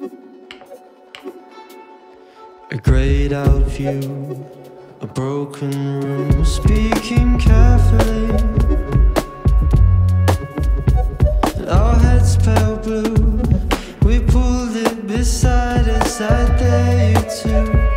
A grayed out view, a broken room, speaking carefully. Our heads pale blue, we pulled it beside us, I day too.